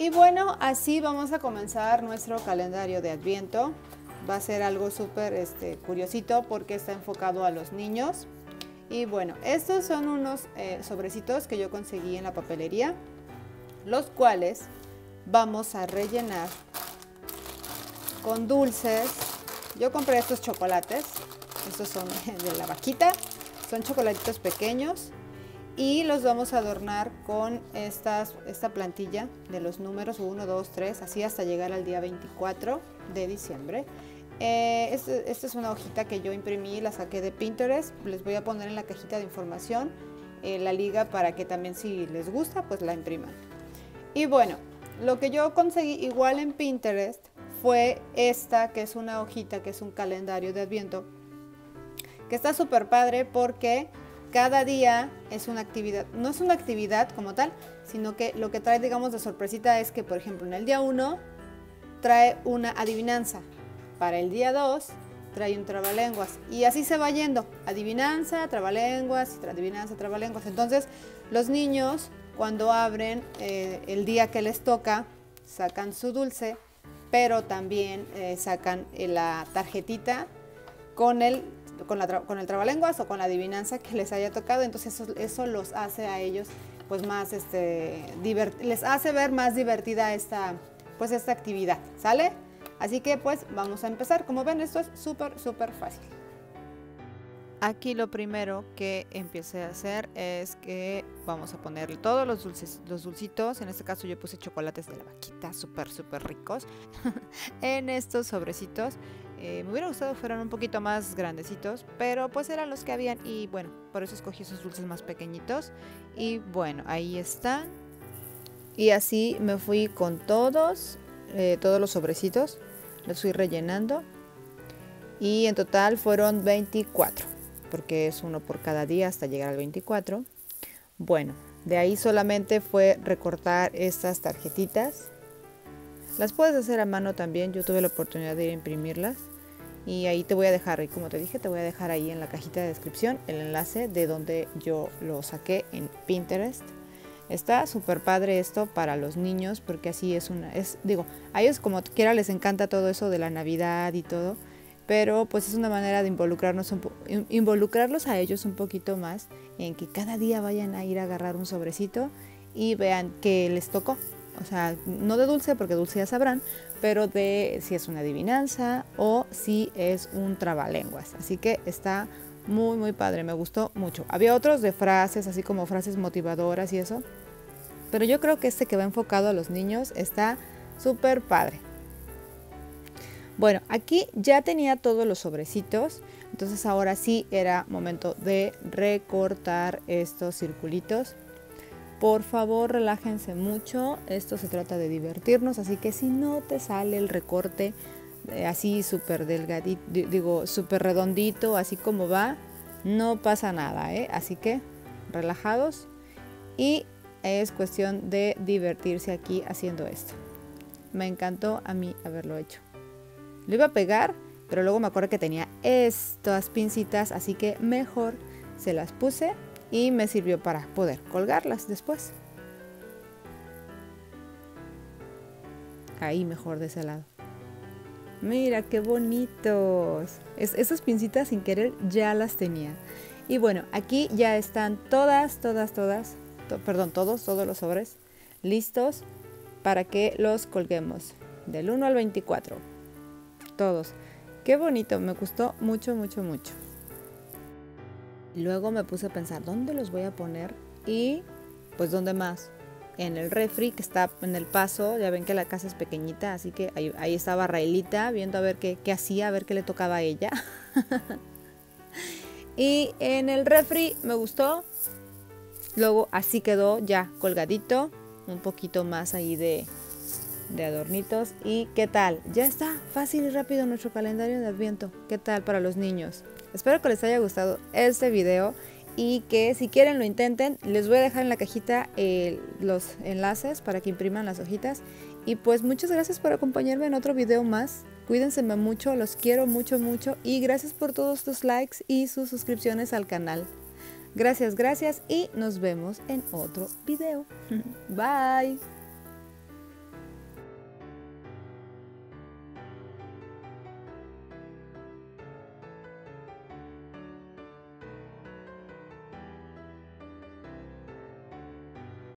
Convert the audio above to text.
Y bueno, así vamos a comenzar nuestro calendario de Adviento. Va a ser algo súper este, curiosito porque está enfocado a los niños. Y bueno, estos son unos eh, sobrecitos que yo conseguí en la papelería, los cuales vamos a rellenar con dulces. Yo compré estos chocolates, estos son de la vaquita, son chocolatitos pequeños y los vamos a adornar con estas, esta plantilla de los números 1, 2, 3, así hasta llegar al día 24 de diciembre. Eh, este, esta es una hojita que yo imprimí, la saqué de Pinterest, les voy a poner en la cajita de información eh, la liga para que también si les gusta pues la impriman. Y bueno, lo que yo conseguí igual en Pinterest fue esta que es una hojita que es un calendario de adviento que está súper padre porque cada día es una actividad, no es una actividad como tal, sino que lo que trae, digamos, de sorpresita es que, por ejemplo, en el día 1 trae una adivinanza, para el día 2 trae un trabalenguas y así se va yendo, adivinanza, trabalenguas, adivinanza, trabalenguas. Entonces, los niños cuando abren eh, el día que les toca, sacan su dulce, pero también eh, sacan eh, la tarjetita con el con, el trabalenguas o con la adivinanza que les haya tocado, entonces eso, los hace a ellos pues más, este, les hace ver más divertida esta, pues esta actividad, ¿sale? Así que pues vamos a empezar, como ven esto es súper, súper fácil. Aquí lo primero que empecé a hacer es que vamos a poner todos los, dulces, los dulcitos, en este caso yo puse chocolates de la vaquita, súper, súper ricos, en estos sobrecitos. Eh, me hubiera gustado fueran un poquito más grandecitos, pero pues eran los que habían y bueno, por eso escogí esos dulces más pequeñitos. Y bueno, ahí están. Y así me fui con todos, eh, todos los sobrecitos, los fui rellenando. Y en total fueron 24 porque es uno por cada día hasta llegar al 24. Bueno, de ahí solamente fue recortar estas tarjetitas. Las puedes hacer a mano también, yo tuve la oportunidad de imprimirlas. Y ahí te voy a dejar, y como te dije, te voy a dejar ahí en la cajita de descripción el enlace de donde yo lo saqué en Pinterest. Está súper padre esto para los niños porque así es una, es, digo, a ellos como quiera les encanta todo eso de la Navidad y todo pero pues es una manera de involucrarnos involucrarlos a ellos un poquito más en que cada día vayan a ir a agarrar un sobrecito y vean que les tocó. O sea, no de dulce, porque dulce ya sabrán, pero de si es una adivinanza o si es un trabalenguas. Así que está muy, muy padre, me gustó mucho. Había otros de frases, así como frases motivadoras y eso, pero yo creo que este que va enfocado a los niños está súper padre. Bueno, aquí ya tenía todos los sobrecitos, entonces ahora sí era momento de recortar estos circulitos. Por favor, relájense mucho, esto se trata de divertirnos, así que si no te sale el recorte eh, así súper delgadito, digo, súper redondito, así como va, no pasa nada, ¿eh? Así que relajados y es cuestión de divertirse aquí haciendo esto. Me encantó a mí haberlo hecho. Lo iba a pegar, pero luego me acuerdo que tenía estas pincitas, así que mejor se las puse y me sirvió para poder colgarlas después. Ahí mejor de ese lado. Mira qué bonitos. esas pincitas sin querer ya las tenía. Y bueno, aquí ya están todas, todas, todas, perdón, todos, todos los sobres listos para que los colguemos del 1 al 24 todos. Qué bonito, me gustó mucho, mucho, mucho. Luego me puse a pensar, ¿dónde los voy a poner? Y pues, ¿dónde más? En el refri que está en el paso, ya ven que la casa es pequeñita, así que ahí, estaba Raelita viendo a ver qué, qué hacía, a ver qué le tocaba a ella. y en el refri me gustó. Luego así quedó ya colgadito, un poquito más ahí de, de adornitos. ¿Y qué tal? Ya está fácil y rápido nuestro calendario de Adviento. ¿Qué tal para los niños? Espero que les haya gustado este video y que si quieren lo intenten. Les voy a dejar en la cajita eh, los enlaces para que impriman las hojitas. Y pues muchas gracias por acompañarme en otro video más. Cuídense mucho, los quiero mucho, mucho. Y gracias por todos tus likes y sus suscripciones al canal. Gracias, gracias y nos vemos en otro video. Bye.